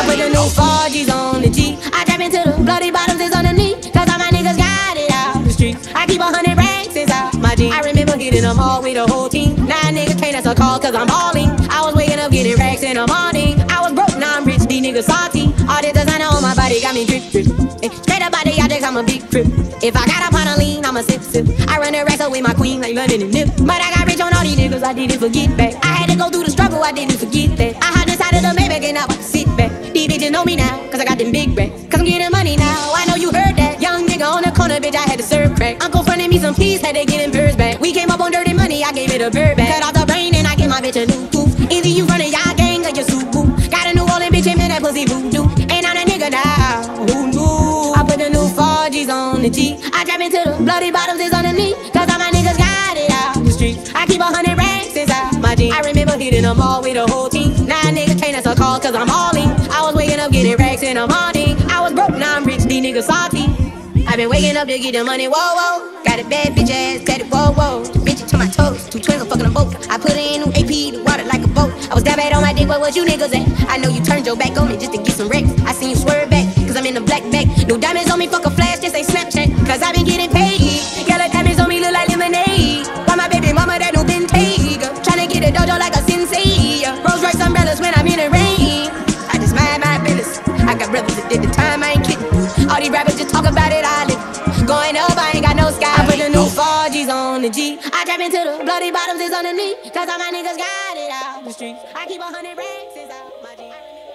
I put the new Forgis on the G. I trap into the bloody bottoms is underneath. Cause all my niggas got it out the streets. I keep a hundred racks inside my jeans. I remember hitting them all with the whole team. Now niggas can't answer calls cause I'm balling. I was waking up getting racks in the morning. I was broke, now I'm rich, these niggas salty. All this designer on my body got me drip drip. Eh, Straight up out the objects, I'm a big trip. If I got up on a lean, I'm a sip sip. I run the racks up with my queen like London and Nip. But I got rich on all these niggas, I didn't forget back. I had to go through the struggle, I didn't forget that. I Know me now, cause I got them big racks. Cause I'm getting money now, I know you heard that. Young nigga on the corner, bitch, I had to serve crack. Uncle fronted me some peas, had to get them birds back. We came up on dirty money, I gave it a bird back. Cut off the brain and I gave my bitch a new tooth. Either you running y'all gang or you soup boo. Got a new Orleans bitch and man, that pussy voodoo. Ain't on a nigga now, who knew? I put the new Forgis on the G. I trap into the bloody bottoms is underneath. Cause all my niggas got it out the streets. I keep a hundred racks inside my jeans. I remember hitting them all with a whole team. Was broke, now I'm rich, these niggas salty. i been waking up to get the money, whoa, whoa. Got a bad bitch ass, it, whoa, whoa. Bitch to my toes, two twins, I'm fucking them both. I put in new AP, the water like a boat. I was that bad on my dick, what was you niggas at? I know you turned your back on me just to get some wrecks. I seen you swerve back, cause I'm in the black bag. No diamonds on me, fuck a flash, this ain't Snapchat. Cause I been getting paid. All these rappers just talk about it, I live. Going up, I ain't got no sky. I put the new Forgis on the G. I trap into the bloody bottoms is underneath. Cause all my niggas got it out the streets. I keep a hundred racks inside my jeans.